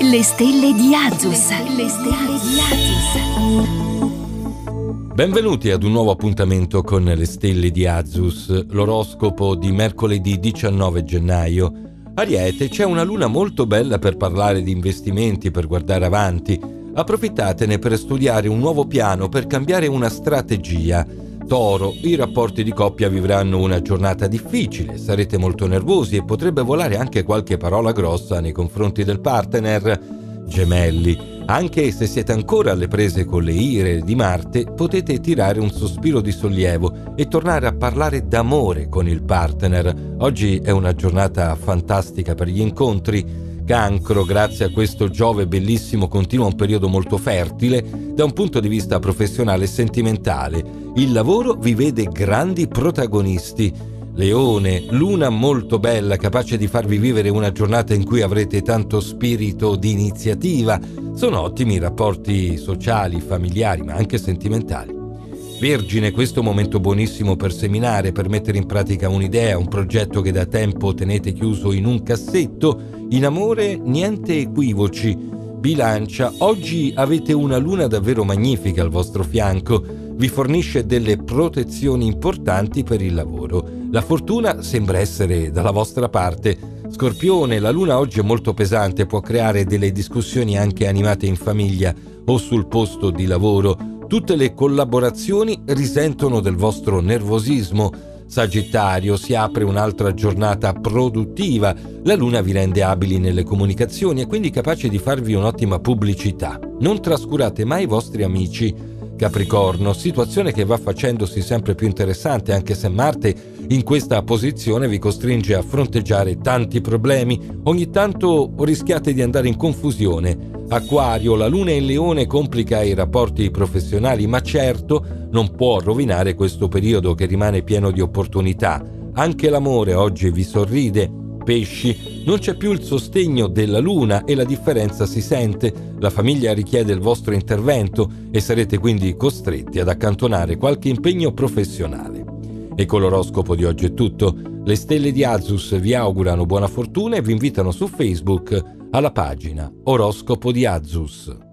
Le stelle di Azus. Le stelle di Azus. Benvenuti ad un nuovo appuntamento con le stelle di Azus, l'oroscopo di mercoledì 19 gennaio. Ariete, c'è una luna molto bella per parlare di investimenti, per guardare avanti. Approfittatene per studiare un nuovo piano, per cambiare una strategia. Toro, i rapporti di coppia vivranno una giornata difficile, sarete molto nervosi e potrebbe volare anche qualche parola grossa nei confronti del partner. Gemelli, anche se siete ancora alle prese con le ire di Marte, potete tirare un sospiro di sollievo e tornare a parlare d'amore con il partner. Oggi è una giornata fantastica per gli incontri. Cancro, grazie a questo Giove bellissimo, continua un periodo molto fertile da un punto di vista professionale e sentimentale. Il lavoro vi vede grandi protagonisti. Leone, luna molto bella, capace di farvi vivere una giornata in cui avrete tanto spirito di iniziativa. Sono ottimi i rapporti sociali, familiari, ma anche sentimentali. Vergine, questo è un momento buonissimo per seminare, per mettere in pratica un'idea, un progetto che da tempo tenete chiuso in un cassetto. In amore niente equivoci. Bilancia, oggi avete una luna davvero magnifica al vostro fianco vi fornisce delle protezioni importanti per il lavoro. La fortuna sembra essere dalla vostra parte. Scorpione, la luna oggi è molto pesante, può creare delle discussioni anche animate in famiglia o sul posto di lavoro. Tutte le collaborazioni risentono del vostro nervosismo. Sagittario, si apre un'altra giornata produttiva. La luna vi rende abili nelle comunicazioni e quindi capace di farvi un'ottima pubblicità. Non trascurate mai i vostri amici. Capricorno, situazione che va facendosi sempre più interessante anche se Marte in questa posizione vi costringe a fronteggiare tanti problemi, ogni tanto rischiate di andare in confusione. Acquario, la luna in leone complica i rapporti professionali, ma certo non può rovinare questo periodo che rimane pieno di opportunità. Anche l'amore oggi vi sorride, pesci, non c'è più il sostegno della luna e la differenza si sente, la famiglia richiede il vostro intervento e sarete quindi costretti ad accantonare qualche impegno professionale. E con l'oroscopo di oggi è tutto. Le stelle di Azus vi augurano buona fortuna e vi invitano su Facebook alla pagina Oroscopo di Azus.